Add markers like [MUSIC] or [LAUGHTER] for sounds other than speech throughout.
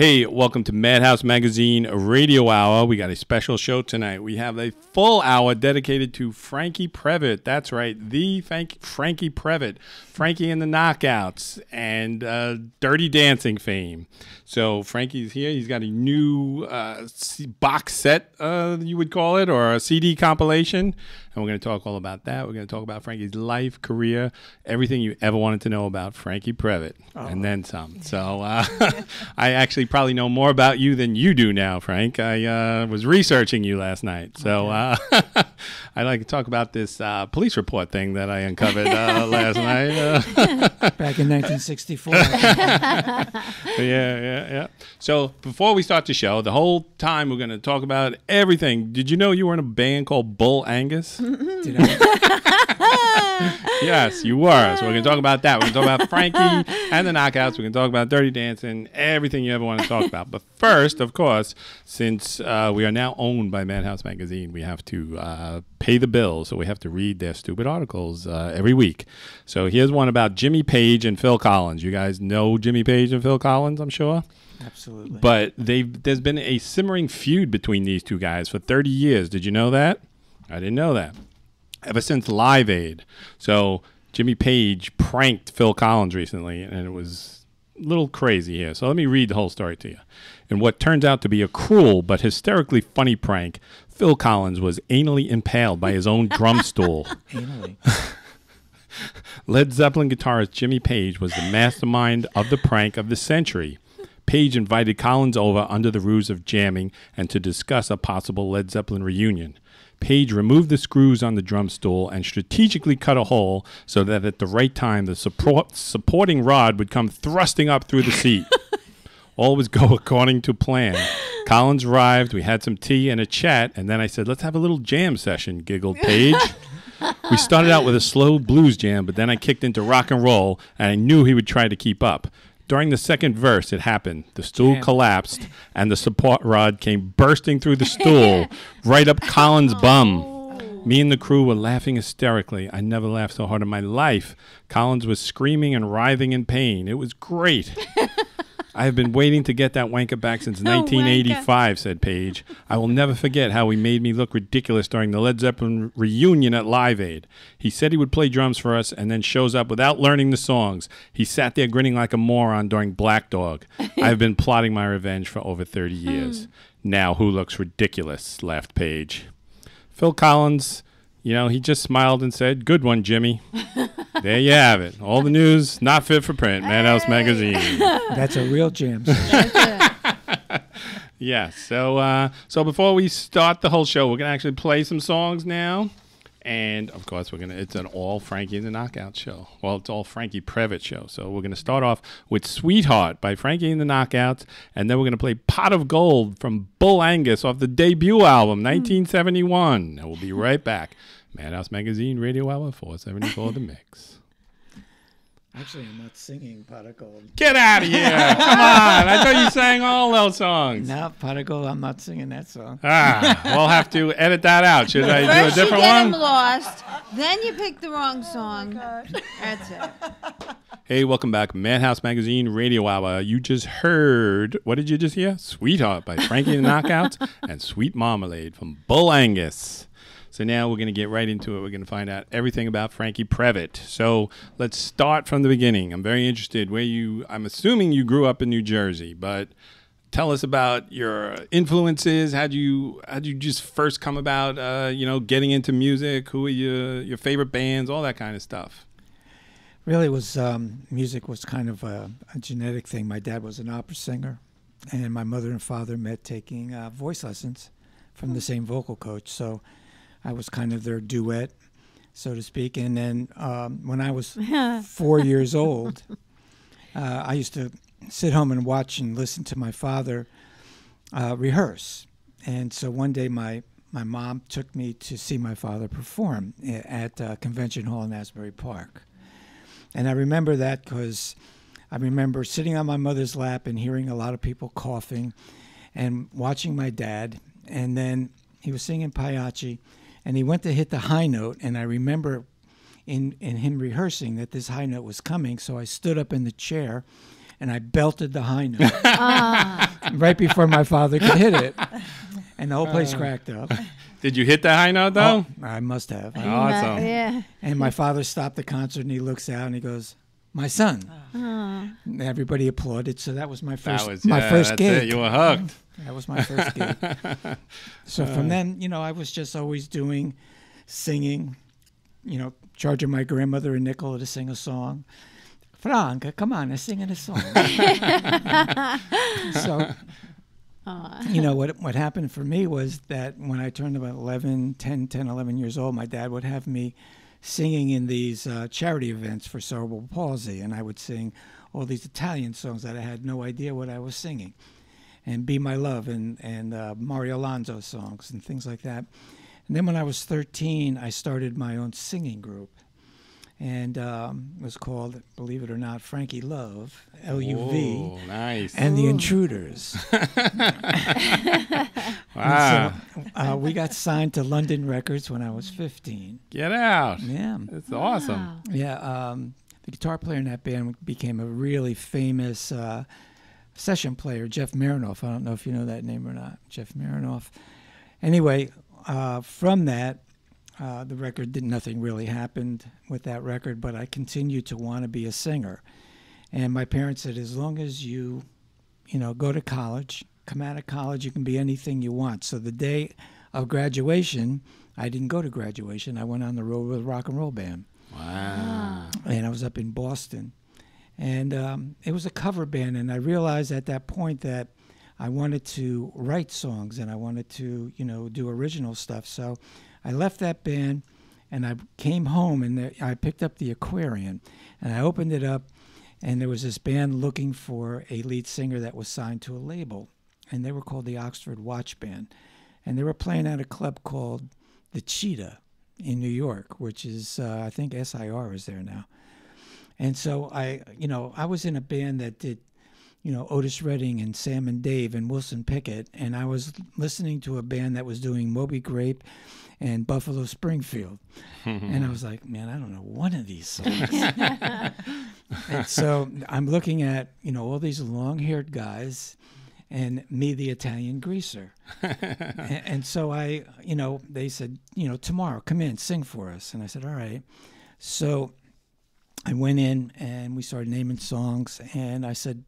Hey, welcome to Madhouse Magazine Radio Hour. We got a special show tonight. We have a full hour dedicated to Franke Previte. That's right, the Frank- Franke Previte, Franke and the Knockouts, and uh, Dirty Dancing fame. So Frankie's here. He's got a new uh, box set, uh, you would call it, or a CD compilation. And we're going to talk all about that. We're going to talk about Frankie's life, career, everything you ever wanted to know about Franke Previte, and then some. So uh, [LAUGHS] I actually probably know more about you than you do now, Frank. I uh, was researching you last night. So uh, [LAUGHS] I'd like to talk about this uh, police report thing that I uncovered uh, [LAUGHS] last night. Uh, Back in 1964. yeah, yeah, yeah. So before we start the show, the whole time we're going to talk about everything. Did you know you were in a band called Bull Angus? Did I? [LAUGHS] yes, you were. So we're going to talk about that. We're going to talk about Franke and the Knockouts. We're going to talk about Dirty Dancing, everything you ever want to talk about. But first, of course, since uh, we are now owned by Madhouse Magazine, we have to uh, pay the bills. So we have to read their stupid articles uh, every week. So here's one about Jimmy Page and Phil Collins. You guys know Jimmy Page and Phil Collins, I'm sure. Absolutely. But they've there's been a simmering feud between these two guys for 30 years. Did you know that? I didn't know that. Ever since Live Aid. So Jimmy Page pranked Phil Collins recently, and it was a little crazy here. So let me read the whole story to you. In what turns out to be a cruel but hysterically funny prank, Phil Collins was anally impaled by his own drum [LAUGHS] stool. Anally. [LAUGHS] Led Zeppelin guitarist Jimmy Page was the mastermind of the prank of the century. Page invited Collins over under the ruse of jamming and to discuss a possible Led Zeppelin reunion. Page removed the screws on the drum stool and strategically cut a hole so that at the right time the support, supporting rod would come thrusting up through the seat. [LAUGHS] All was go according to plan. Collins arrived, we had some tea and a chat, and then I said, Let's have a little jam session, giggled Page. We started out with a slow blues jam, but then I kicked into rock and roll, and I knew he would try to keep up. During the second verse, it happened. The stool Jam. collapsed, and the support rod came bursting through the stool, [LAUGHS] right up Collins' bum. Oh. Me and the crew were laughing hysterically. I never laughed so hard in my life. Collins was screaming and writhing in pain. It was great. [LAUGHS] I have been waiting to get that wanker back since [LAUGHS] 1985, said Page. I will never forget how he made me look ridiculous during the Led Zeppelin reunion at Live Aid. He said he would play drums for us and then shows up without learning the songs. He sat there grinning like a moron during Black Dog. [LAUGHS] I have been plotting my revenge for over 30 hmm. years. Now, who looks ridiculous? laughed Page. Phil Collins, you know, he just smiled and said, Good one, Jimmy. [LAUGHS] there you have it. All the news not fit for print. Madhouse Magazine. [LAUGHS] That's a real jam. session. [LAUGHS] Yeah. So uh, so before we start the whole show, we're gonna actually play some songs now, and of course we're gonna. It's an all Franke and the Knockout show. Well, it's all Franke Previte show. So we're gonna start off with "Sweetheart" by Franke and the Knockouts, and then we're gonna play "Pot of Gold" from Bull Angus off the debut album, hmm. 1971. And we'll be right back. Madhouse Magazine Radio Hour 474 The Mix. Actually, I'm not singing Pot of Gold. Get out of here! [LAUGHS] Come on! I thought you sang all those songs. No, Pot of Gold, I'm not singing that song. Ah, we'll have to edit that out. Should I do a First you different get him one? lost, then you pick the wrong song. That's it. Hey, welcome back, Madhouse Magazine Radio Hour. You just heard, what did you just hear? Sweetheart by Franke and the Knockouts and Sweet Marmalade from Bull Angus. So now we're going to get right into it. We're going to find out everything about Franke Previte. So let's start from the beginning. I'm very interested where you, I'm assuming you grew up in New Jersey, but tell us about your influences. How'd you, how'd you just first come about, uh, you know, getting into music? Who are your, your favorite bands? All that kind of stuff. Really was, um, music was kind of a, a genetic thing. My dad was an opera singer, and my mother and father met taking uh, voice lessons from the same vocal coach. So I was kind of their duet, so to speak. And then um, when I was [LAUGHS] four years old, uh, I used to sit home and watch and listen to my father uh, rehearse. And so one day, my my mom took me to see my father perform at uh, Convention Hall in Asbury Park. And I remember that because I remember sitting on my mother's lap and hearing a lot of people coughing and watching my dad. And then he was singing Pagliacci and he went to hit the high note. And I remember in, in him rehearsing that this high note was coming. So I stood up in the chair and I belted the high note. right before my father could hit it, and the whole place Uh. cracked up. Did you hit the high note though? Oh, I must have. Awesome. Yeah. And my father stopped the concert and he looks out and he goes, "My son." Oh. And everybody applauded. So that was my first that was my yeah, first that's gig. It. You were hooked. That was my first gig. [LAUGHS] So from then, you know, I was just always doing singing, you know, charging my grandmother a nickel to sing a song. Franca, come on, I'm singing a song. [LAUGHS] so, Aw. you know, what what happened for me was that when I turned about 11, 10, 10, 11 years old, my dad would have me singing in these uh, charity events for cerebral palsy, and I would sing all these Italian songs that I had no idea what I was singing, and "Be My Love" and and uh, Mario Lanza songs and things like that. And then when I was 13, I started my own singing group, and um, it was called, believe it or not, Frankie Love, L U V. Oh, nice. And the Intruders. [LAUGHS] [LAUGHS] wow. So, uh, we got signed to London Records when I was 15. Get out. Yeah. That's awesome. Yeah. Um, the guitar player in that band became a really famous uh, session player, Jeff Mironov. I don't know if you know that name or not, Jeff Mironov. Anyway, uh, from that, uh, the record did nothing really happened with that record, but I continued to want to be a singer. And my parents said, as long as you, you know, go to college, come out of college, you can be anything you want. So the day of graduation, I didn't go to graduation. I went on the road with a rock and roll band Wow. and I was up in Boston, and um, it was a cover band. And I realized at that point that I wanted to write songs and I wanted to, you know, do original stuff. So I left that band, and I came home and I picked up the Aquarian, and I opened it up, and there was this band looking for a lead singer that was signed to a label, and they were called the Oxford Watch Band, and they were playing at a club called the Cheetah in New York, which is uh, I think SIR is there now. And so I, you know, I was in a band that did, you know, Otis Redding and Sam and Dave and Wilson Pickett, and I was listening to a band that was doing Moby Grape and Buffalo Springfield, [LAUGHS] and I was like, man, I don't know one of these songs. [LAUGHS] and so I'm looking at, you know, all these long-haired guys. And me, the Italian greaser. [LAUGHS] and, and so I, you know, they said, you know, tomorrow, come in, sing for us. And I said, all right. So I went in and we started naming songs. And I said,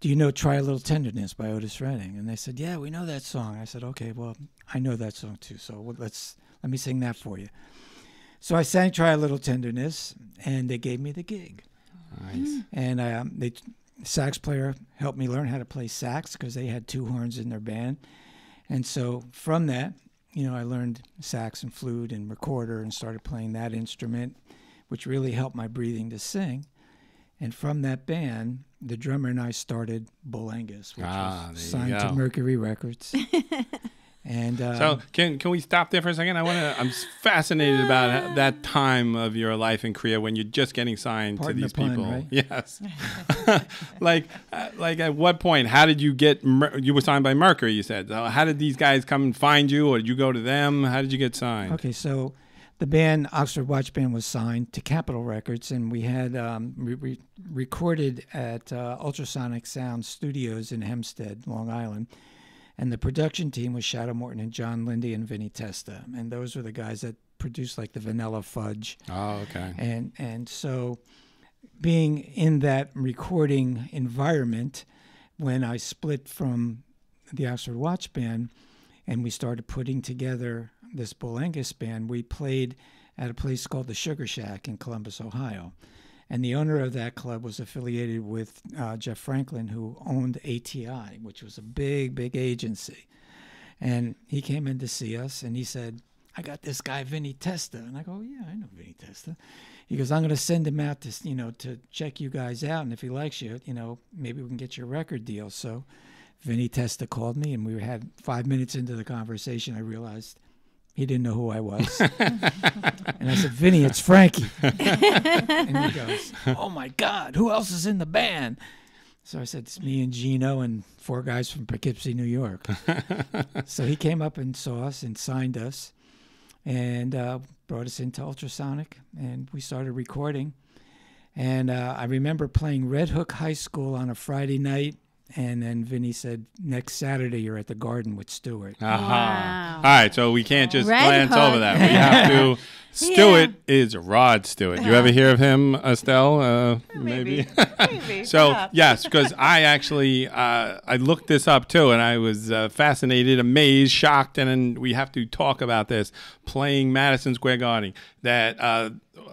do you know Try a Little Tenderness by Otis Redding? And they said, yeah, we know that song. I said, okay, well, I know that song too. So let's, let me sing that for you. So I sang Try a Little Tenderness and they gave me the gig. Nice. And um, they sax player helped me learn how to play sax because they had two horns in their band. And so from that, you know, I learned sax and flute and recorder and started playing that instrument, which really helped my breathing to sing. And from that band, the drummer and I started Bull Angus, which Ah, was signed to. Mercury Records. [LAUGHS] and uh, So can can we stop there for a second? I want to. I'm fascinated about that time of your life in Korea when you're just getting signed to the these pun, people. right? Yes. [LAUGHS] like, uh, like at what point? How did you get? Mer- you were signed by Mercury. You said. How did these guys come and find you, or did you go to them? How did you get signed? Okay, so the band Oxford Watch Band was signed to Capitol Records, and we had um, re- re- recorded at uh, Ultrasonic Sound Studios in Hempstead, Long Island. And the production team was Shadow Morton and John Lindy and Vinny Testa, and those were the guys that produced like the Vanilla Fudge, Oh, okay. and and so being in that recording environment when I split from the Oxford Watch Band and we started putting together this Bull Angus band, we played at a place called the Sugar Shack in Columbus, Ohio. And the owner of that club was affiliated with uh, Jeff Franklin, who owned ATI, which was a big, big agency. And he came in to see us and he said, I got this guy, Vinny Testa. And I go, yeah, I know Vinny Testa. He goes, I'm going to send him out to, you know, to check you guys out. And if he likes you, you know, maybe we can get you a record deal. So Vinny Testa called me and we had five minutes into the conversation. I realized he didn't know who I was. [LAUGHS] and I said, Vinny, it's Frankie. [LAUGHS] and he goes, Oh my God, who else is in the band? So I said, It's me and Gino and four guys from Poughkeepsie, New York. [LAUGHS] so he came up and saw us and signed us and uh, brought us into Ultrasonic and we started recording. And uh, I remember playing Red Hook High School on a Friday night and then Vinny said, "Next Saturday you're at the Garden with Stewart." Aha. Wow. All right, so we can't just Red glance Hook. over that. We have [LAUGHS] to. Stewart is Rod Stewart. You ever hear of him, Estelle? Uh, maybe. Maybe. [LAUGHS] So perhaps. yes, because I actually uh, I looked this up too, and I was uh, fascinated, amazed, shocked, and then we have to talk about this playing Madison Square Garden. That uh,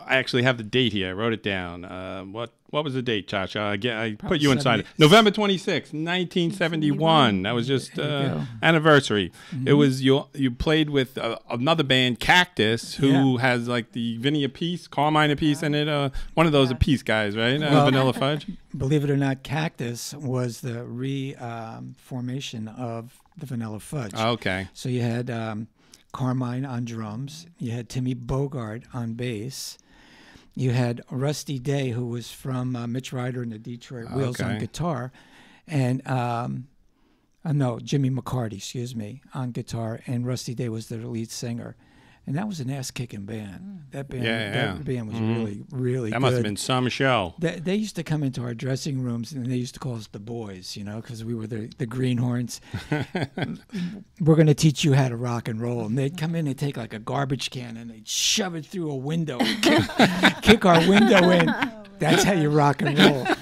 I actually have the date here. I wrote it down. Uh, what what was the date, Chacha? I, get, I put you inside it. November twenty sixth, nineteen seventy one. That was just uh, go. Mm-hmm. anniversary. It was you. You played with uh, another band, Cactus, who Yeah. has like the Vinny Appice, Carmine Appice, and it. Uh, one of those Appice guys, right? Uh, Well- Vanilla Fudge. Believe it or not, Cactus was the re-formation of the Vanilla Fudge. Okay. So you had um, Carmine on drums, you had Timmy Bogert on bass, you had Rusty Day, who was from uh, Mitch Ryder and the Detroit Wheels on guitar, and um, uh, no, Jimmy McCarty, excuse me, on guitar, and Rusty Day was their lead singer. And that was an ass-kicking band. That band, Yeah, that yeah. band was Mhm. really, really That good. must have been some show. They, they used to come into our dressing rooms and they used to call us the boys, you know, because we were the, the greenhorns. [LAUGHS] we're going to teach you how to rock and roll. And they'd come in and take like a garbage can and they'd shove it through a window, and kick, kick our window in. [LAUGHS] That's how you rock and roll. [LAUGHS]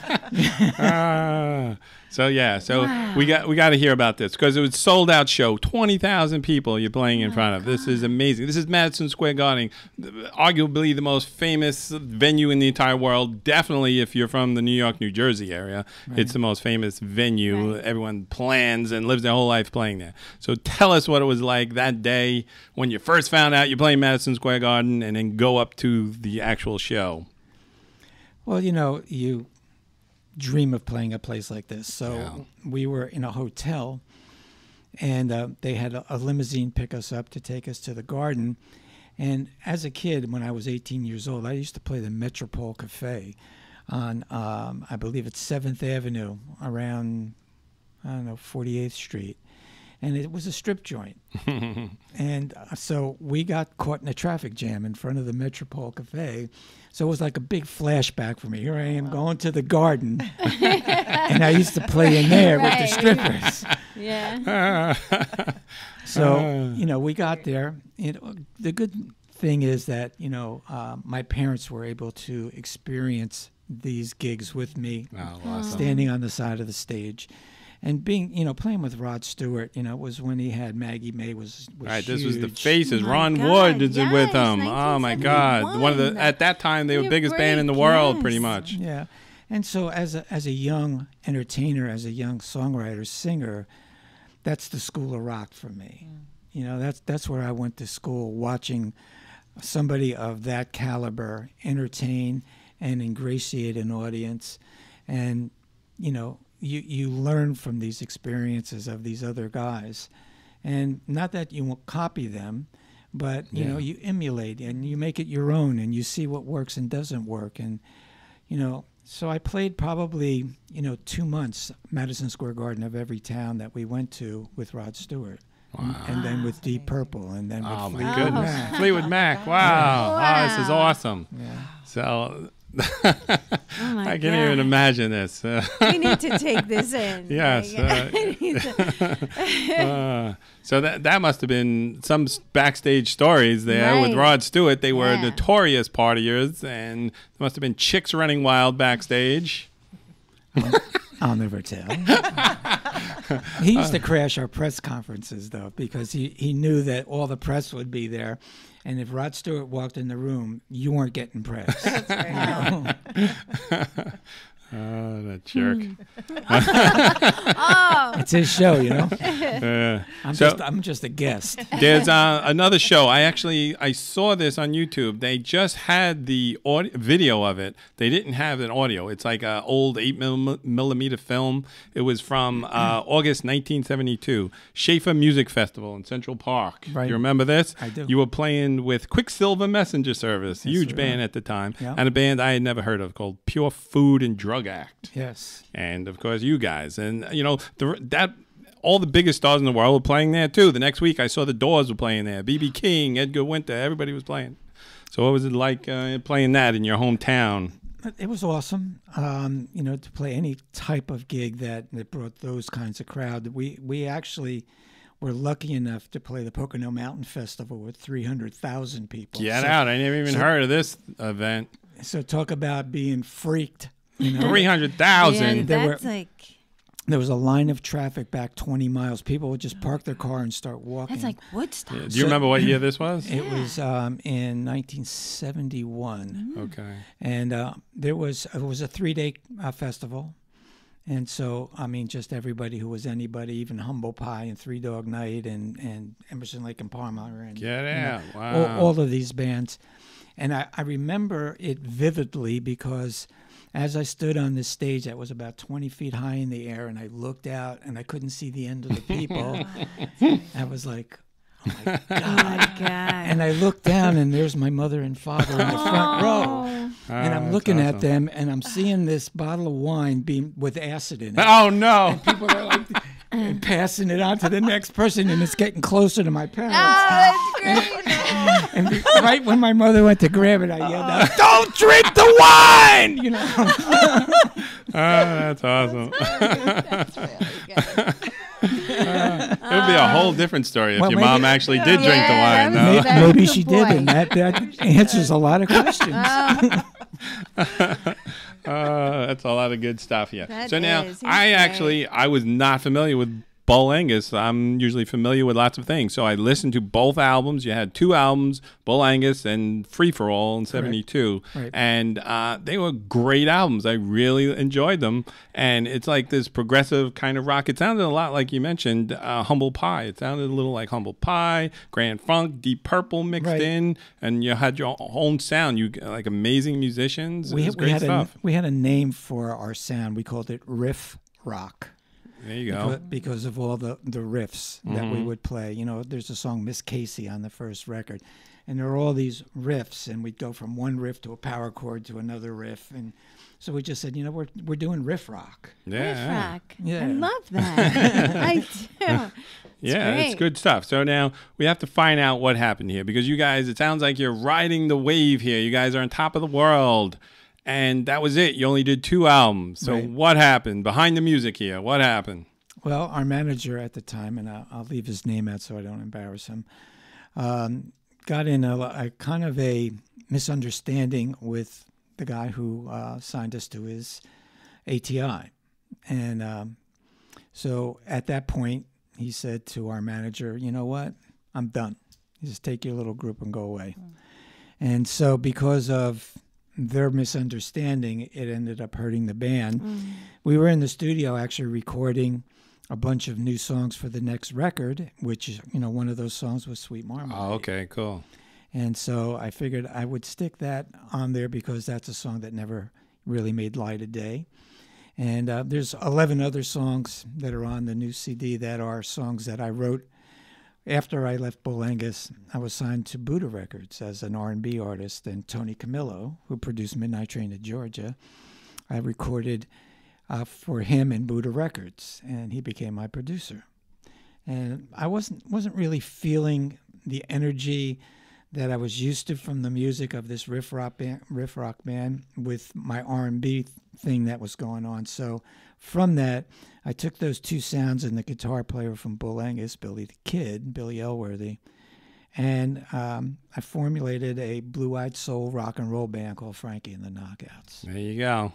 Ah. so yeah, so we got we got to hear about this because it was sold out show, twenty thousand people you're playing in front of. This is amazing. This is Madison Square Garden, arguably the most famous venue in the entire world. Definitely, if you're from the New York, New Jersey area, it's the most famous venue. Everyone plans and lives their whole life playing there. So tell us what it was like that day when you first found out you're playing Madison Square Garden, and then go up to the actual show. Well, you know, you dream of playing a place like this. So Yeah. we were in a hotel, and uh, they had a, a limousine pick us up to take us to the garden. And as a kid, when I was 18 years old, I used to play the Metropole Cafe on, um, I believe it's 7th Avenue around, I don't know, 48th Street. And it was a strip joint. [LAUGHS] and uh, so we got caught in a traffic jam in front of the Metropole Cafe. So it was like a big flashback for me. Here I am going to the garden, [LAUGHS] and I used to play in there with the strippers. Yeah. [LAUGHS] So Uh. you know, we got there. You the good thing is that you know uh, my parents were able to experience these gigs with me, Oh, awesome. standing on the side of the stage. And being, you know, playing with Rod Stewart, you know, was when he had Maggie May was, was Right, this was the faces. Oh Ron God, Wood is yes, with them. Oh my God! One of the at that time they were You're biggest band in the great, world, pretty much. Yeah, and so as a as a young entertainer, as a young songwriter, singer, that's the school of rock for me. You know, that's that's where I went to school, watching somebody of that caliber entertain and ingratiate an audience, and you know, you you learn from these experiences of these other guys, and not that you won't copy them. But you know, you emulate and you make it your own, and you see what works and doesn't work, and you know so i played probably you know two months madison square garden of every town that we went to with rod stewart and, and then with deep purple and then with Oh my Fleetwood goodness! Mac. Fleetwood Mac. Wow! Oh, this is awesome. yeah So [LAUGHS] Oh my I can't even imagine this. [LAUGHS] We need to take this in. [LAUGHS] Yes, Like, uh, I need to- uh, so that that must have been some backstage stories there with Rod Stewart. They were Yeah. notorious partiers, and there must have been chicks running wild backstage. i'll never tell he used to crash our press conferences though because he, he knew that all the press would be there and if rod stewart walked in the room you weren't getting press [LAUGHS] [LAUGHS] [LAUGHS] Oh, that jerk. [LAUGHS] [LAUGHS] oh, it's his show you know [LAUGHS] Uh, i'm So- just i'm just a guest There's uh, another show. I actually I saw this on YouTube. They just had the audio, video of it. They didn't have an audio. It's like an old eight millim- millimeter film. It was from uh, August 1972, Schaefer Music Festival in Central Park. Right. You remember this? I do. You were playing with Quicksilver Messenger Service, huge right. band at the time, Yeah. and a band I had never heard of called Pure Food and Drug Act yes and of course you guys and you know the, that all the biggest stars in the world were playing there too the next week i saw the doors were playing there bb king edgar winter everybody was playing so what was it like uh, playing that in your hometown it was awesome. Um, you know, to play any type of gig that, that brought those kinds of crowd. We we actually were lucky enough to play the Pocono Mountain Festival with three hundred thousand people. Get so, out! I never even so- heard of this event. So talk about being freaked. You know, Three hundred Yeah, thousand. There were- like there was a line of traffic back twenty miles. People would just park their car and start walking. that's like Woodstock. Do you remember what year this was? it was um, in 1971. Okay. and uh, there was it was a three day uh, festival, and so I mean just everybody who was anybody, even Humble Pie and Three Dog Night and and Emerson Lake and Palmer and Get you know, out! Wow. all, all of these bands, and I, I remember it vividly because. As I stood on this stage that was about 20 feet high in the air, and I looked out and I couldn't see the end of the people, [LAUGHS] I was like, oh my God. Oh my God. And I looked down, and there's my mother and father in the front row Oh. and Ah, I'm that's looking at them, and I'm seeing this bottle of wine being with acid in it. Oh no! People are like and passing it on to the next person, and it's getting closer to my parents. Oh, that's [LAUGHS] great. [LAUGHS] And [LAUGHS] right when my mother went to grab it, I yelled out, [LAUGHS] "Don't drink the wine!" You know. Ah, that's awesome. that's really good. it would be a whole different story if Well, your maybe- mom actually did drink the wine. that No? was- Maybe she the did, and that that answers a lot of questions. Uh, that's a lot of good stuff. Yeah. That so now is. I actually I was not familiar with Bull Angus. I'm usually familiar with lots of things, so I listened to both albums. You had two albums, Bull Angus and Free for All in '72, Right. and uh, they were great albums. I really enjoyed them, and it's like this progressive kind of rock. It sounded a lot like you mentioned uh, Humble Pie. It sounded a little like Humble Pie, Grand Funk, Deep Purple mixed Right. in, and you had your own sound. You like amazing musicians. We, we great had a we had a name for our sound. We called it riff rock. There you go. Becau- because of all the, the riffs that Mm-hmm. we would play. You know, there's a song Miss Casey on the first record, and there are all these riffs, and we'd go from one riff to a power chord to another riff, and so we just said, you know, we're we're doing riff rock. Yeah, Riff rock. Yeah. I love [LAUGHS] that. I do. [LAUGHS] Yeah, it's good stuff. So now we have to find out what happened here because you guys, it sounds like you're riding the wave here. You guys are on top of the world. And that was it. You only did two albums. So Right. what happened behind the music here? What happened? Well, our manager at the time, and I'll, I'll leave his name out so I don't embarrass him, um, got in a, a kind of a misunderstanding with the guy who uh, signed us to his ATI. And um, so at that point, he said to our manager, You know what? I'm done. Just take your little group and go away. And so, because of their misunderstanding, it ended up hurting the band. We were in the studio actually recording a bunch of new songs for the next record, which you know, one of those songs was Sweet Marmalade. Oh, okay, cool. And so I figured I would stick that on there because that's a song that never really made light of day. And uh, there's 11 other songs that are on the new CD that are songs that I wrote after I left Bull Angus. I was signed to Buddah Records as an R&B artist, and Tony Camillo, who produced Midnight Train to Georgia, I recorded uh, for him in Buddah Records, and he became my producer. And I wasn't wasn't really feeling the energy that I was used to from the music of this riff rock band, riff rock band with my R&B thing that was going on. So from that, I took those two sounds and the guitar player from Bull Angus, Billy the Kid, Billy Elworthy, and um, I formulated a blue-eyed soul rock and roll band called Franke and the Knockouts. There you go.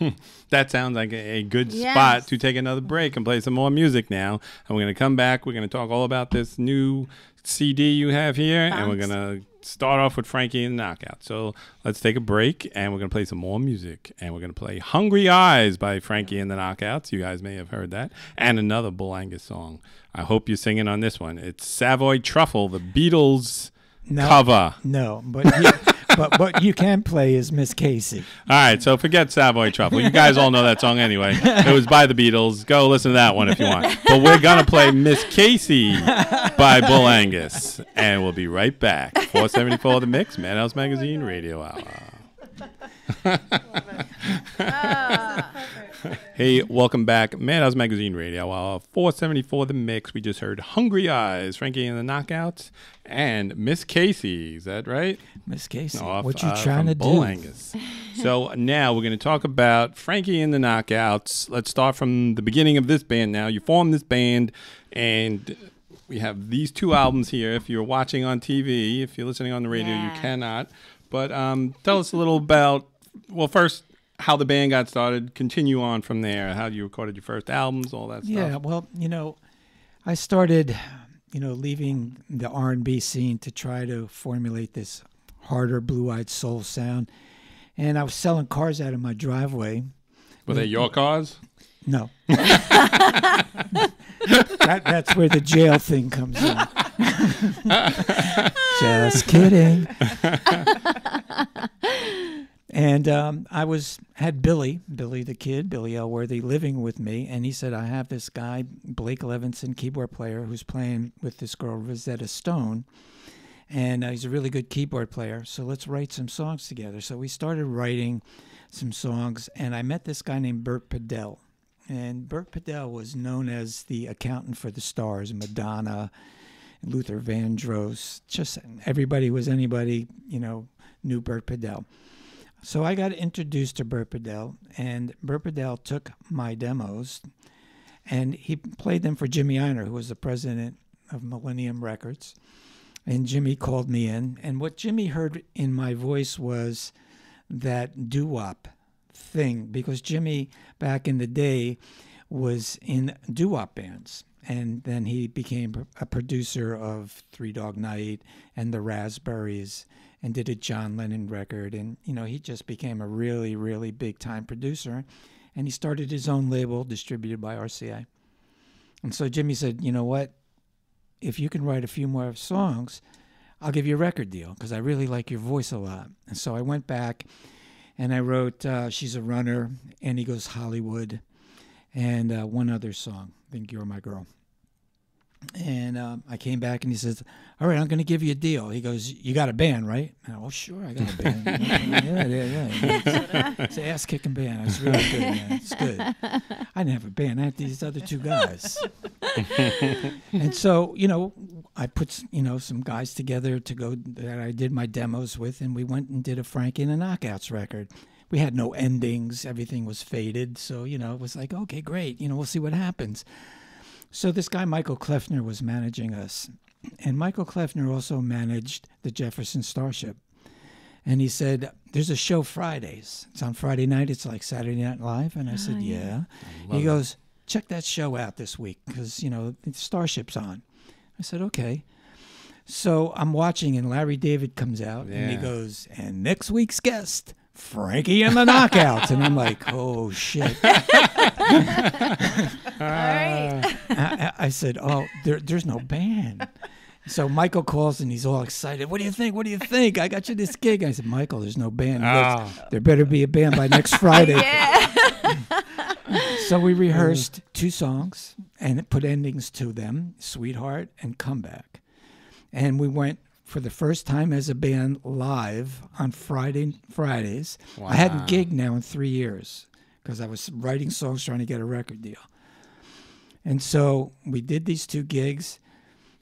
[LAUGHS] that sounds like a, a good Yes. spot to take another break and play some more music now. And we're going to come back. We're going to talk all about this new CD you have here. And we're going to start off with Franke and the Knockout. So let's take a break and we're going to play some more music. And we're going to play Hungry Eyes by Franke and the Knockouts. You guys may have heard that. And another Bull Angus song. I hope you're singing on this one. It's Savoy Truffle, the Beatles No, cover. no, but you, but what you can play is Miss Casey. All right, so forget Savoy Truffle. You guys all know that song anyway. It was by the Beatles. Go listen to that one if you want. But we're going to play Miss Casey by Bull Angus. And we'll be right back. 474 The Mix, Madhouse Magazine Radio Hour. [LAUGHS] Oh, [LAUGHS] Hey, welcome back. Madhouse Magazine Radio. Uh, 474 The Mix. We just heard Hungry Eyes, Franke and the Knockouts, and Miss Casey. Is that right? Miss Casey, Off, what you uh, trying to Bull do? Angus. [LAUGHS] so now we're going to talk about Franke and the Knockouts. Let's start from the beginning of this band now. You formed this band, and we have these two albums here. If you're watching on TV, if you're listening on the radio, Yeah. you cannot. But um, tell us a little about, well, first, how the band got started, continue on from there, how you recorded your first albums, all that stuff. Yeah, well, you know, I started, you know, leaving the R&B scene to try to formulate this harder blue-eyed soul sound. And I was selling cars out of my driveway. Were they your cars? No. [LAUGHS] that, that's where the jail thing comes in. [LAUGHS] Just kidding. [LAUGHS] and um, I was had Billy, Billy the kid, Billy Elworthy, living with me, and he said, "I have this guy, Blake Levinson, keyboard player, who's playing with this girl Rosetta Stone." and uh, he's a really good keyboard player. So let's write some songs together. So we started writing some songs, and I met this guy named Burt Padell. And Burt Padell was known as the accountant for the stars, Madonna, Luther Vandross. Just everybody was anybody, you know, knew Burt Padell. So I got introduced to Burt Padell, and Burt Padell took my demos, and he played them for Jimmy Ienner, who was the president of Millennium Records and Jimmy called me in. And what Jimmy heard in my voice was that doo wop thing, because Jimmy back in the day was in doo wop bands. And then he became a producer of Three Dog Night and the Raspberries and did a John Lennon record. And, you know, he just became a really, really big time producer. And he started his own label distributed by RCA. And so Jimmy said, you know what? if you can write a few more songs, I'll give you a record deal because I really like your voice a lot. And so I went back and I wrote uh, She's a Runner, and he goes Hollywood, and uh, one other song, I think You're My Girl. And um, I came back and he says, All right, I'm going to give you a deal. He goes, You got a band, right? And I, oh, sure, I got a band. [LAUGHS] yeah, yeah, yeah. It's an ass kicking band. It's really good, man. It's good. I didn't have a band. I had these other two guys. [LAUGHS] and so, you know, I put, you know, some guys together to go that I did my demos with, and we went and did a Franke and the Knockouts record. We had no endings. Everything was faded. So, you know, it was like, okay, great. You know, we'll see what happens. So this guy, Michael Klenfner, was managing us. And Michael Klenfner also managed the Jefferson Starship. And he said, There's a show Fridays. It's on Friday night. It's like Saturday Night Live. And I oh, said, Yeah. He goes, Check that show out this week because, you know, the Starship's on. I said, Okay. So I'm watching, and Larry David comes out and he goes, And next week's guest, Franke and the Knockouts. and I'm like, Oh, shit. [LAUGHS] All right. I, I said, "Oh, there, there's no band." So Michael calls and he's all excited. What do you think? What do you think? I got you this gig. I said, "Michael, there's no band. Ah. There better be a band by next Friday." [LAUGHS] So we [LAUGHS] rehearsed two songs and put endings to them: "Sweetheart" and "Comeback." And we went for the first time as a band live on Friday Fridays. I hadn't gigged now in three years because I was writing songs trying to get a record deal. And so we did these two gigs,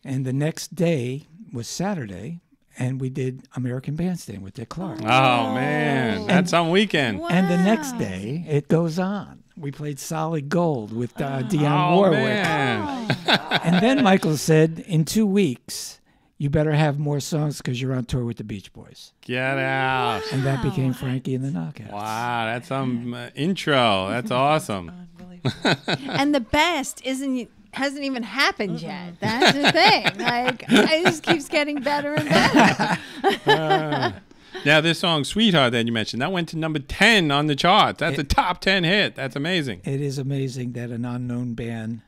and the next day was Saturday, and we did American Bandstand with Dick Clark. Oh, man. That's on weekend. And the next day, it goes on. We played Solid Gold with uh, Dionne Oh, Warwick. man. And then Michael said, in two weeks, you better have more songs because you're on tour with the Beach Boys. Get out. And that became Franke and the Knockouts. Wow, that's some uh, intro. That's [LAUGHS] awesome. and the best isn't hasn't even happened yet. That's the thing. Like it just keeps getting better and better. [LAUGHS] Now, this song, Sweetheart, that you mentioned, that went to number 10 on the charts. That's a top 10 hit. That's amazing. It is amazing that an unknown band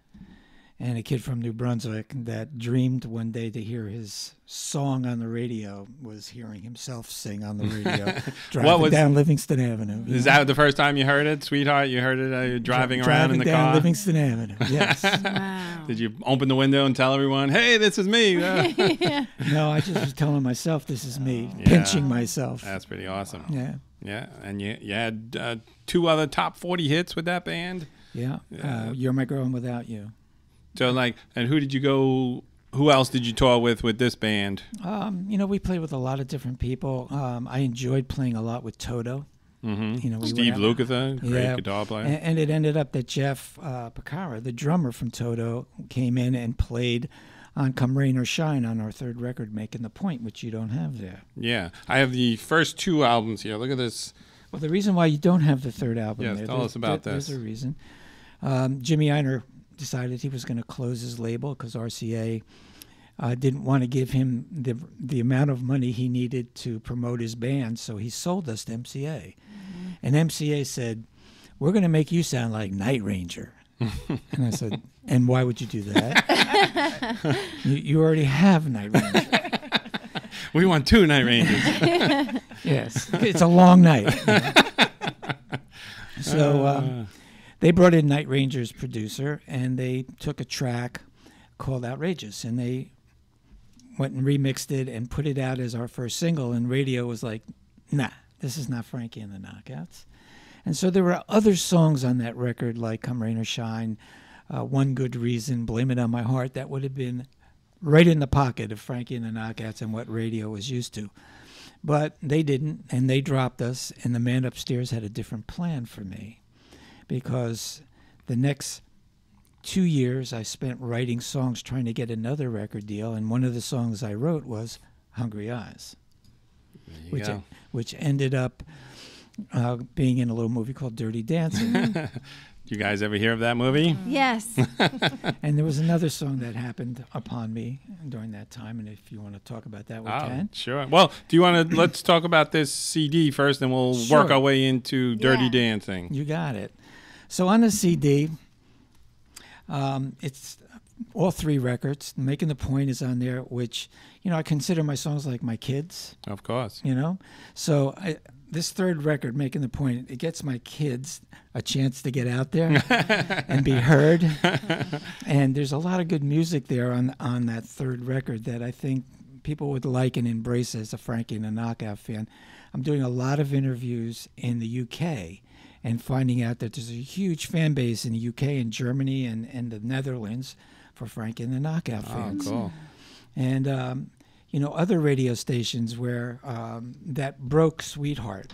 and a kid from New Brunswick that dreamed one day to hear his song on the radio was hearing himself sing on the [LAUGHS] radio driving was- down Livingston Avenue. Is know? that the first time you heard it, Sweetheart? You heard it uh, you're driving Dri- around in the driving down car? Livingston Avenue. [LAUGHS] Yes. Wow. Did you open the window and tell everyone, hey, this is me? [LAUGHS] Uh, no, I just was telling myself this is me, Yeah. pinching myself. that's pretty awesome. Yeah. Yeah, and you you had uh, two other top forty hits with that band. Yeah. Yeah. Uh, You're my girl and without you. So like, and who did you go? Who else did you tour with with this band? Um, you know, we played with a lot of different people. Um, I enjoyed playing a lot with Toto. hmm You know, we Steve Lukather, great Yeah. guitar player. And, and it ended up that Jeff uh, Porcaro, the drummer from Toto, came in and played on Come Rain or Shine on our third record, Making the Point, which you don't have there. yeah, I have the first two albums here. Look at this. Well, the reason why you don't have the third album Yes, there, tell there's- us about there- this. There's a reason. Um, Jimmy Ienner decided he was going to close his label because RCA uh, didn't want to give him the the amount of money he needed to promote his band, so he sold us to MCA. And MCA said, "We're going to make you sound like Night Ranger." [LAUGHS] and I said, "And why would you do that? [LAUGHS] you, you already have Night Ranger." [LAUGHS] We want two Night Rangers. Yes, it's a long night. so uh, they brought in Night Ranger's producer, and they took a track called "Outrageous," and they went and remixed it and put it out as our first single. And radio was like, "Nah, this is not Franke and the Knockouts." And so there were other songs on that record, like "Come Rain or Shine," uh, "One Good Reason," "Blame It on My Heart," that would have been right in the pocket of Franke and the Knockouts and what radio was used to. But they didn't, and they dropped us. And the man upstairs had a different plan for me because the next two years I spent writing songs trying to get another record deal. And one of the songs I wrote was Hungry Eyes, which, go. which ended up uh, being in a little movie called Dirty Dancing. [LAUGHS] You guys ever hear of that movie? Yes. [LAUGHS] and there was another song that happened upon me during that time. And if you want to talk about that, we Oh, can. sure. Well, do you want to let's talk about this CD first, and we'll work our way into Dirty Yeah. Dancing. You got it. So on the CD, um, it's all three records. Making the Point is on there, which you know I consider my songs like my kids. Of course. You know, so I, this third record, Making the Point, it gets my kids a chance to get out there [LAUGHS] and be heard. and there's a lot of good music there on on that third record that I think people would like and embrace as a Franke and a Knockout fan. I'm doing a lot of interviews in the UK and finding out that there's a huge fan base in the UK and Germany and, and the Netherlands for Franke and the Knockout Oh, fans cool. and um, you know other radio stations where um, that broke sweetheart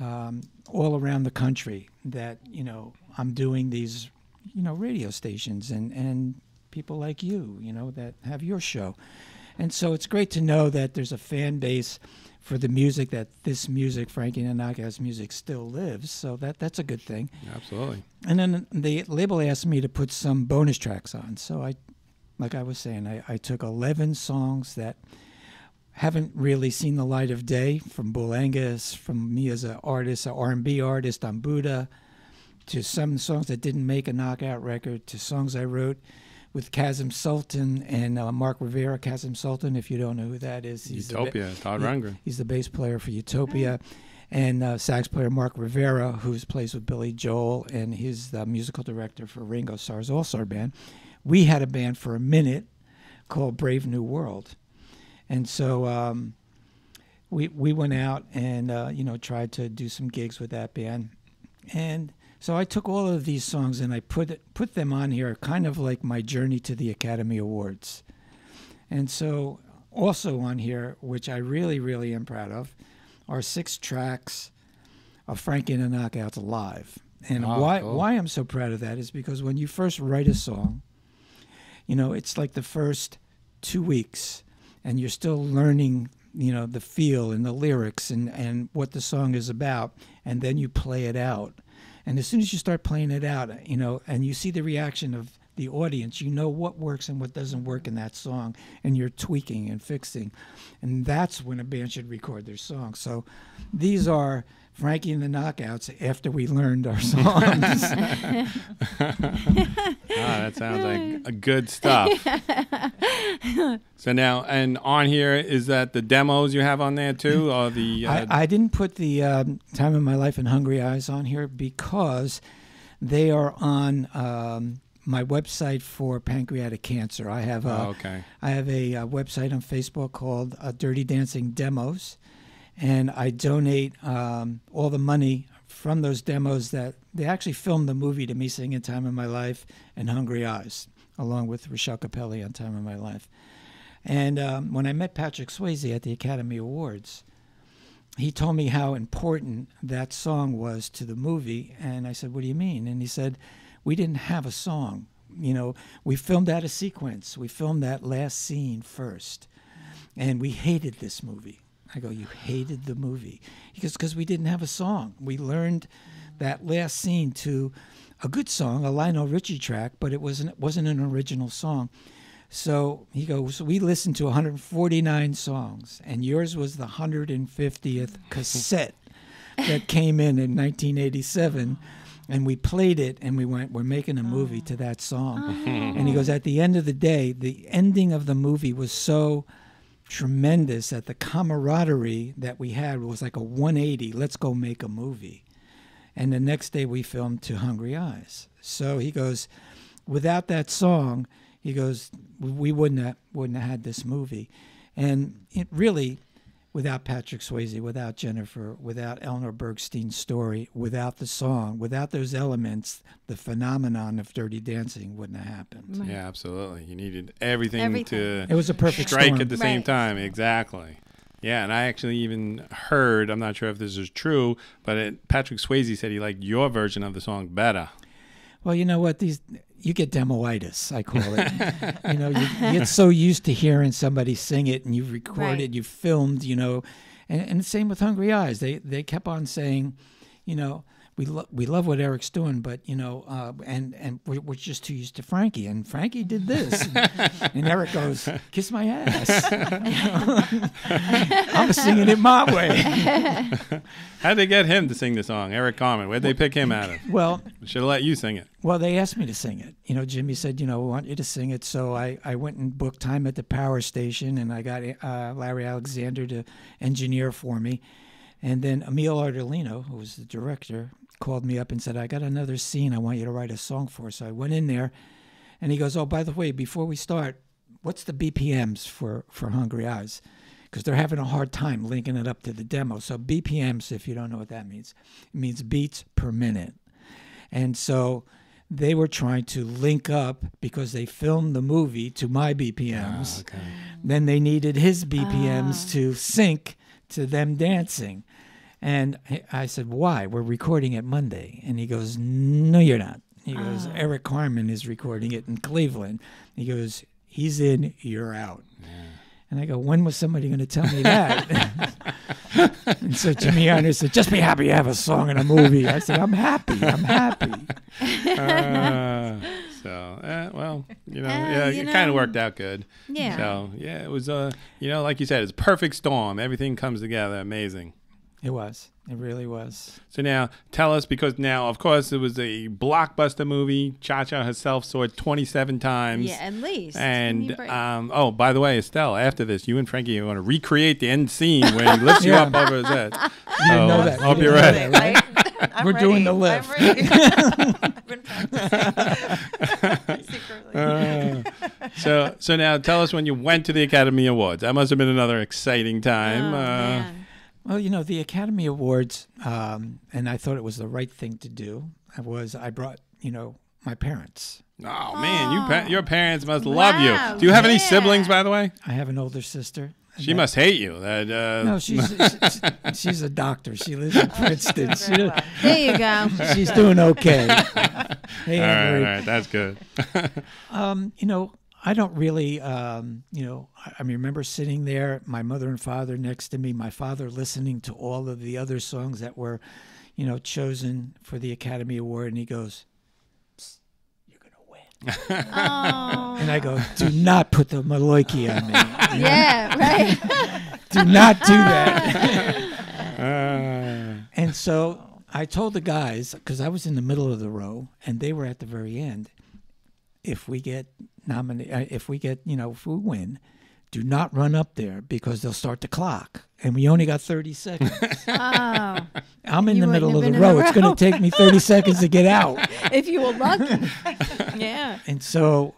um, all around the country that you know i'm doing these you know radio stations and and people like you you know that have your show and so it's great to know that there's a fan base for the music that this music frankie and Knockouts music still lives so that that's a good thing Absolutely. and then the label asked me to put some bonus tracks on. So I, like I was saying, I, I took 11 songs that haven't really seen the light of day from Bull Angus, from me as an artist, an R&B artist on Buddah, to some songs that didn't make a knockout record, to songs I wrote with Kasim Sulton and uh, Mark Rivera. Kasim Sulton, if you don't know who that is, he's the Utopia. Todd Yeah. Rundgren. He's the bass player for Utopia. And uh, sax player Mark Rivera, who plays with Billy Joel, and he's the musical director for Ringo Starr's All Star Band. We had a band for a minute called Brave New World. And so um, we, we went out and, uh, you know, tried to do some gigs with that band. And so I took all of these songs and I put, put them on here, kind of like my journey to the Academy Awards. And so, also on here, which I really, really am proud of, are six tracks of Franke and the Knockouts live. And Oh, why cool. why I'm so proud of that is because when you first write a song, you know, it's like the first two weeks, and you're still learning, you know, the feel and the lyrics and and what the song is about, and then you play it out. And as soon as you start playing it out, you know, and you see the reaction of the audience, you know what works and what doesn't work in that song, and you're tweaking and fixing. And that's when a band should record their song. So these are Franke and the Knockouts after we learned our [LAUGHS] songs. [LAUGHS] Ah, that sounds like a good stuff. [LAUGHS] so now, and on here is that the demos you have on there too, or the? Uh, I, I didn't put the um, Time of My Life and Hungry Eyes on here because they are on um, my website for pancreatic cancer. I have a, oh, okay. I have a, uh website on Facebook called uh, Dirty Dancing Demos, and I donate um, all the money from those demos that they actually filmed the movie to me singing "Time of My Life" and "Hungry Eyes," along with Rochelle Capelli on "Time of My Life." And um, when I met Patrick Swayze at the Academy Awards, he told me how important that song was to the movie. And I said, What do you mean? And he said, We didn't have a song. You know, we filmed out a sequence. We filmed that last scene first. And we hated this movie. I go, You hated the movie? He goes, Because we didn't have a song. We learned that last scene to a good song, a Lionel Richie track, but it wasn't, wasn't an original song. So he goes, We listened to 149 songs, and yours was the 150th cassette that came in in 1987. And we played it, and we went, We're making a movie to that song. [LAUGHS] And he goes, At the end of the day, the ending of the movie was so tremendous that the camaraderie that we had was like a 180 let's go make a movie. And the next day we filmed To Hungry Eyes. So he goes, Without that song, he goes, we wouldn't have, wouldn't have had this movie. And it really, without Patrick Swayze, without Jennifer, without Eleanor Bergstein's story, without the song, without those elements, the phenomenon of Dirty Dancing wouldn't have happened. Yeah, absolutely. You needed everything, Everything. to It was a perfect strike storm. at the same time. Exactly. Yeah, and I actually even heard, I'm not sure if this is true, but it, Patrick Swayze said he liked your version of the song better. Well, you know what? These you get demoitis, I call it. [LAUGHS] you know, you, you get so used to hearing somebody sing it, and you've recorded, Right. you've filmed, you know, and and same with Hungry Eyes. They they kept on saying, you know, we lo- we love what Eric's doing, but you know, uh, and and we're, we're just too used to Frankie, and Frankie did this, [LAUGHS] and Eric goes, kiss my ass. [LAUGHS] I'm singing it my way. [LAUGHS] How'd they get him to sing the song? Eric Carmen. Where'd they pick him out of? Well, Should have let you sing it. Well, they asked me to sing it. You know, Jimmy said, you know, we want you to sing it. So I, I went and booked time at the power station, and I got uh, Larry Alexander to engineer for me. And then Emil Ardolino, who was the director, called me up and said, I got another scene I want you to write a song for. So I went in there, and he goes, Oh, by the way, before we start, what's the BPMs for, for Hungry Eyes? Because they're having a hard time linking it up to the demo. So BPMs, if you don't know what that means, it means beats per minute. And so they were trying to link up because they filmed the movie to my BPMs. Ah, okay. Then they needed his BPMs ah. to sync to them dancing. And I- I said, Why? We're recording it Monday. And he goes, No, you're not. He goes, Eric Carmen is recording it in Cleveland. He goes, He's in, you're out. And I go, When was somebody going to tell me that? [LAUGHS] [LAUGHS] and so Jimmy Ienner said, Just be happy you have a song in a movie. I said, I'm happy. I'm happy. Uh, so, eh, well, you know, Uh, yeah, you it kind of worked out good. Yeah. So, yeah, it was, uh, you know, like you said, it's a perfect storm. Everything comes together. Amazing. It was. It really was. So now, tell us because now, of course, it was a blockbuster movie. Cha Cha herself saw it 27 times. Yeah, at least. And um, oh, by the way, Estelle, after this, you and Frankie are going to recreate the end scene where he lifts you up over his head. [LAUGHS] You didn't know that. Hope You you're ready. that, right? [LAUGHS] I'm We're doing the lift. I'm ready. [LAUGHS] I've been practicing secretly. Uh, so, so now, tell us when you went to the Academy Awards. That must have been another exciting time. Oh, uh, man. Well, you know, the Academy Awards, um, and I thought it was the right thing to do, was I brought, you know, my parents. oh man, you pa- your parents must love you. Do you have any siblings, by the way? I have an older sister. She that- must hate you. That uh, No, she's [LAUGHS] she's, she's a doctor. She lives in Princeton. [LAUGHS] She, well. There you go. she's doing okay. [LAUGHS] Hey, all right, Anne all Marie. right, that's good. Um, you know, I don't really, um, you know, I, I remember sitting there, my mother and father next to me, my father listening to all of the other songs that were, you know, chosen for the Academy Award, and he goes, "You're gonna win," Oh. and I go, "Do not put the Maloiki on me. [LAUGHS] yeah, right. [LAUGHS] Do not do that." Uh, [LAUGHS] And so I told the guys because I was in the middle of the row and they were at the very end. If we get nominated, if we get, you know, if we win, do not run up there because they'll start the clock, and we only got thirty [LAUGHS] seconds. Oh. I'm in You the middle of the been row. It's going to take me thirty seconds to get out. [LAUGHS] if you were lucky. [LAUGHS] yeah. And so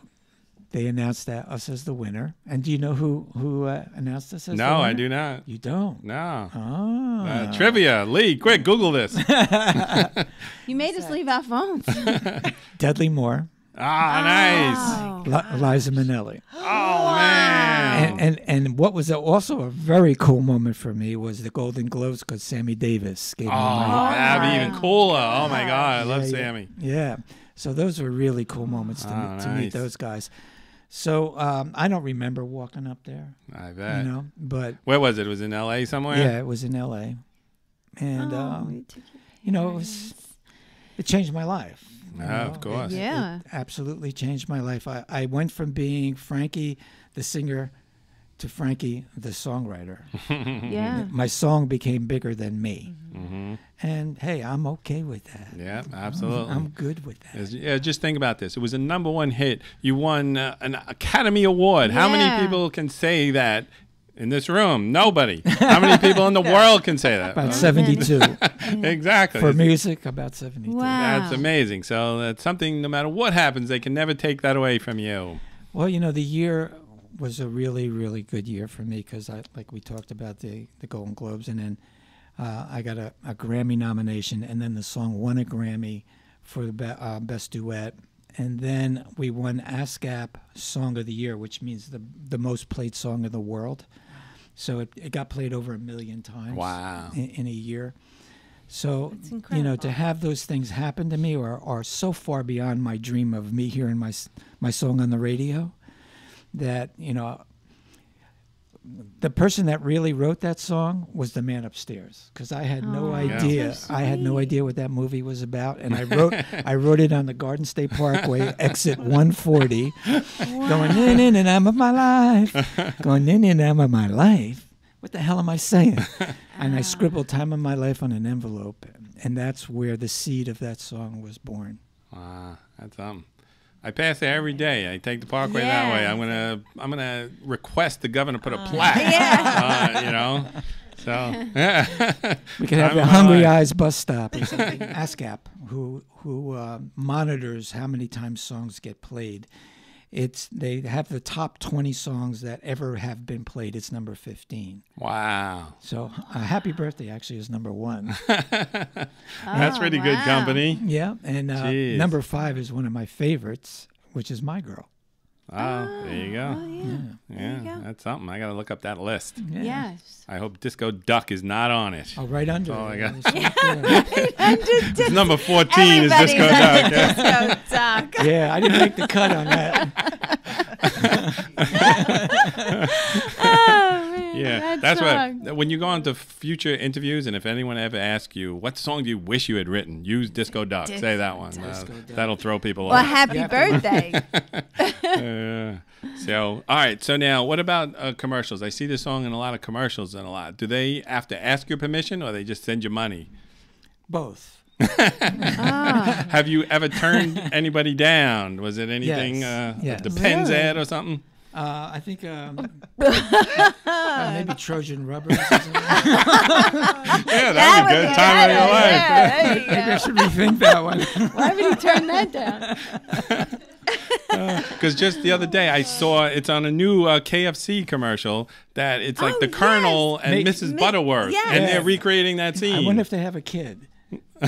they announced that us as the winner. And do you know who who uh, announced us as the No, I do not. You don't. No. Ah. Uh, trivia, Lee, quick, Google this. You made us leave our phones. Dudley Moore, Ah, nice. Wow. Li- Liza Minnelli. [GASPS] Oh man. And, and and what was also a very cool moment for me was the Golden Globes because Sammy Davis gave Oh, me my that'd be even cooler. Oh my god, I Yeah, love yeah. Sammy. Yeah. So those were really cool moments to, Oh, meet, to meet those guys. So um, I don't remember walking up there, I bet. you know, but Where was it? It was in L.A. somewhere. yeah, it was in L.A. And Oh, um, you you know, it was it changed my life. You Yeah, of course. It- it Yeah. absolutely changed my life. I, I went from being Frankie the singer to Frankie the songwriter. [LAUGHS] Yeah. My song became bigger than me. hmm And hey, I'm okay with that. Yeah, absolutely. I'm good with that. Is- Yeah, just think about this. It was a number one hit. You won uh, an Academy Award. How many people can say that in this room? Nobody. How many people in the [LAUGHS] world can say that? About 72. [LAUGHS] exactly. For music, about 72. Wow. That's amazing. So that's something. No matter what happens, they can never take that away from you. Well, you know, the year was a really, really good year for me because, I, like we talked about the, the Golden Globes, and then uh, I got a, a Grammy nomination, and then the song won a Grammy for the be, uh, best duet, and then we won ASCAP Song of the Year, which means the the most played song in the world. So it, it got played over a million times. Wow. In, in a year. So you know to have those things happen to me are, are so far beyond my dream of me hearing my my song on the radio that you know the person that really wrote that song was the man upstairs because I had no idea. So I had no idea what that movie was about and I [LAUGHS] wrote I wrote it on the Garden State Parkway [LAUGHS] exit 140 going in and in and out of my life going in and out of my life. What the hell am I saying? [LAUGHS] And I scribbled time of my life on an envelope and that's where the seed of that song was born. Wow, that's something. I pass there every day. I take the Parkway that way. I'm gonna I'm gonna request the governor put a plaque. Yeah. Uh, you know. So [LAUGHS] yeah. We could have Time the Hungry life. Eyes bus stop or something. [LAUGHS] ASCAP, who who uh, monitors how many times songs get played. It's they have the top twenty songs that ever have been played. It's number fifteen. Wow. So uh, Happy Birthday actually is number one. [LAUGHS] That's Oh, pretty good company. yeah, and uh, number five is one of my favorites, which is My Girl. Oh, there you oh, go. Oh, yeah. Yeah, you go. that's something. I gotta look up that list. Yeah. Yes. I hope Disco Duck is not on it. Oh, right under. Oh, it. my God. It's. [LAUGHS] [LAUGHS] Number 14 is Everybody's Disco on Duck. Yeah. [LAUGHS] Disco Duck. yeah, I didn't make the cut on that. Oh, Man. Yeah, that that's song. what. When you go into future interviews, and if anyone ever asks you what song do you wish you had written, use Disco Duck. Say that one. Uh, Duck. that'll throw people Well, off. happy Yeah. birthday. [LAUGHS] Uh, so, all right. So now, what about uh, commercials? I see this song in a lot of commercials and a lot. Do they have to ask your permission, or they just send you money? Both. Ah. [LAUGHS] Have you ever turned anybody down? Was it anything? Yes. Uh, Yes. The Pens Really? ad or something? Uh, I think um, [LAUGHS] uh, maybe [LAUGHS] Trojan Rubber. [LAUGHS] Yeah, that would be good. Time of your life. Yeah, there you Maybe I should rethink that one. Why would he turn that down? Because just the other day I saw it's on a new uh, KFC commercial that it's like Oh, the Colonel and Ma- Mrs. Ma- Butterworth, yes. and they're recreating that scene. I wonder if they have a kid. [LAUGHS]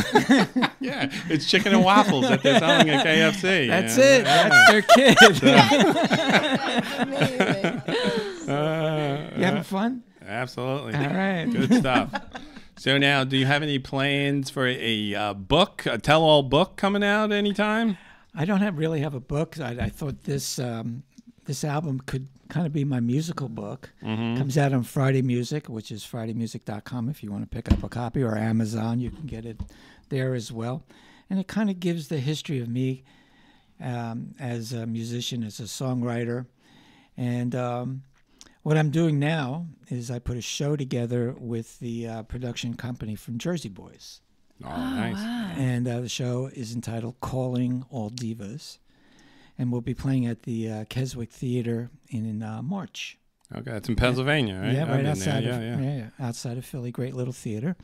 yeah, it's chicken and waffles that they're selling at KFC. That's yeah. it. That's their kid. [LAUGHS] Amazing. Uh, you having fun? absolutely. All right. Good stuff. So now, do you have any plans for a uh, book, a tell-all book coming out anytime? I don't have really have a book. I, I thought this um, this album could kind of be my musical book. Comes out on Friday Music, which is FridayMusic.com. If you want to pick up a copy, or Amazon, you can get it there as well. And it kind of gives the history of me um, as a musician, as a songwriter, and um, what I'm doing now is I put a show together with the uh, production company from Jersey Boys. Oh, nice. And uh, the show is entitled Calling All Divas. And we'll be playing at the uh, Keswick Theater in uh, March. Okay, it's in Pennsylvania, right? Yeah, I've right outside of Yeah, yeah. yeah, outside of Philly. Great little theater.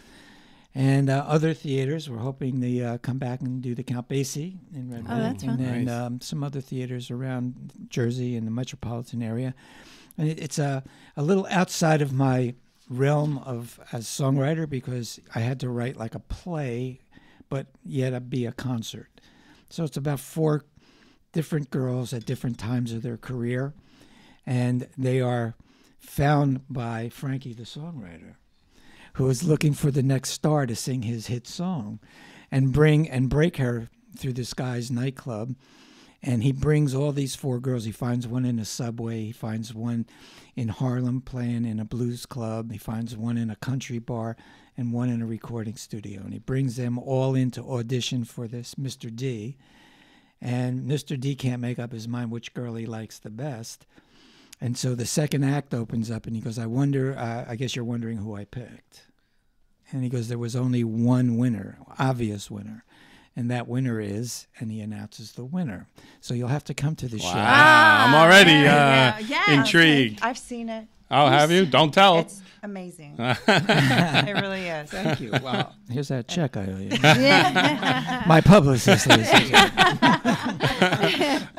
And uh, other theaters, we're hoping they uh, come back and do the Count Basie in Red Bank, Oh, that's and fun. then Nice. um, some other theaters around Jersey and the metropolitan area. And it, it's a a little outside of my realm of as songwriter because I had to write like a play, but yet it be a concert. So it's about four different girls at different times of their career, and they are found by Frankie the songwriter, who is looking for the next star to sing his hit song, and bring and break her through this guy's nightclub. And he brings all these four girls. He finds one in a subway. He finds one in Harlem playing in a blues club. He finds one in a country bar and one in a recording studio. And he brings them all in to audition for this Mr. D. And Mr. D can't make up his mind which girl he likes the best. And so the second act opens up and he goes, I wonder, uh, I guess you're wondering who I picked. And he goes, There was only one winner, obvious winner. And that winner is, and he announces the winner. So you'll have to come to the show. Wow, I'm already yeah, uh, yeah. intrigued. I've seen it. Oh, have you? Don't tell. It's amazing. [LAUGHS] it really is. Thank you. Wow. Here's that check I owe you. Yeah. My publicist. ladies [LAUGHS] and.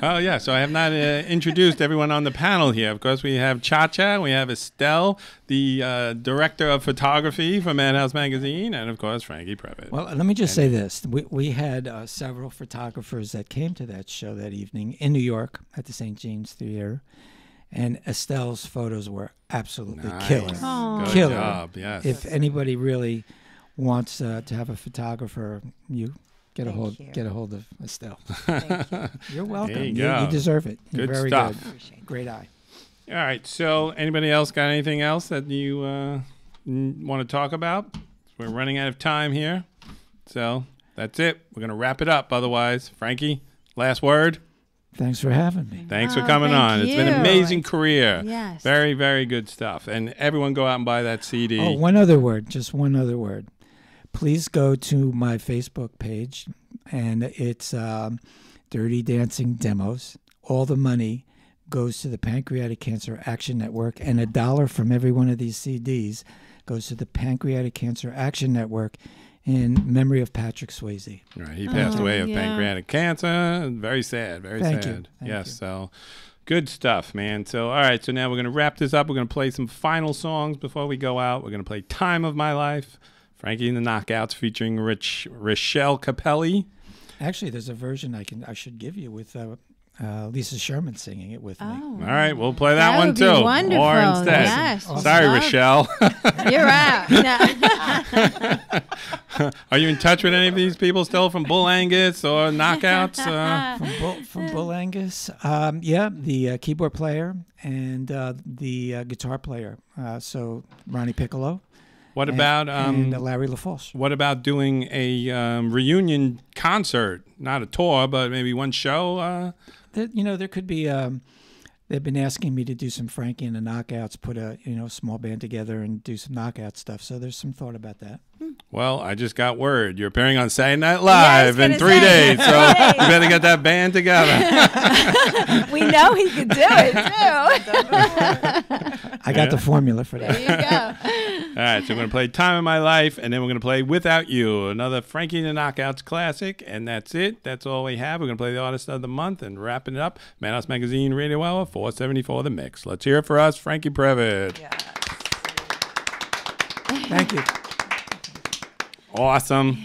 Oh yeah, so I have not uh, introduced everyone on the panel here. Of course, we have Chacha, we have Estelle, the uh, director of photography for Madhouse Magazine, and of course Franke Previte. Well, let me just say this: we we had uh, several photographers that came to that show that evening in New York at the St. James Theater, and Estelle's photos were absolutely Nice. killer. Oh. Good Killer. job. Yes. If anybody really wants uh, to have a photographer, you get a hold you. get a hold of Estelle. [LAUGHS] Thank you. [LAUGHS] You're welcome. you you, you deserve it. You're Good very stuff. good. Great eye. All right. So, anybody else got anything else that you uh, want to talk about? We're running out of time here. So, that's it. We're going to wrap it up. Otherwise, Frankie, last word. Thanks for having me. Thanks for Oh, coming thank on. It's been an amazing career. Yes. Very, very good stuff. And everyone go out and buy that CD. Oh, one other word, just one other word. Please go to my Facebook page, and it's um, Dirty Dancing Demos. All the money goes to the Pancreatic Cancer Action Network, and a dollar from every one of these CDs goes to the Pancreatic Cancer Action Network in memory of Patrick Swayze. Right, he passed Oh, away of yeah. pancreatic cancer. Very sad. Very Thank you. sad. Thank yes. you. So good stuff, man. So all right. So now we're gonna wrap this up. We're gonna play some final songs before we go out. We're gonna play "Time of My Life," Franke and the Knockouts featuring Rich Rochelle Capelli. Actually, there's a version I can I should give you with uh, uh, Lisa Sherman singing it with me. Oh. All right, we'll play that, That one would be too. wonderful. Or instead. Yes. Sorry, Love- Rochelle. [LAUGHS] You're out. [LAUGHS] Are you in touch with any of these people still from Bull Angus or Knockouts? Uh, [LAUGHS] from Bull, from Bull Angus. Um, yeah, the uh, keyboard player and uh, the uh, guitar player. Uh, so Ronnie Piccolo. what and- about um, and Larry LaFosse? What about doing a um, reunion concert? Not a tour, but maybe one show. Uh, There, you know, there could be. Um, they've been asking me to do some Franke and the Knockouts, put a you know small band together and do some knockout stuff. So there's some thought about that. Well, I just got word you're appearing on Saturday Night Live in three say, days, so [LAUGHS] three you better get that band together. [LAUGHS] we know he could do it too. [LAUGHS] I got Yeah. the formula for there that. you go. All right, so we're gonna play "Time of My Life," and then we're gonna play "Without You," another Franke and the Knockouts classic, and that's it. That's all we have. We're gonna play the artist of the month and wrapping it up. Madhouse Magazine Radio Hour 474 The Mix. Let's hear it for us, Franke Previte. Yes. Thank you. Awesome.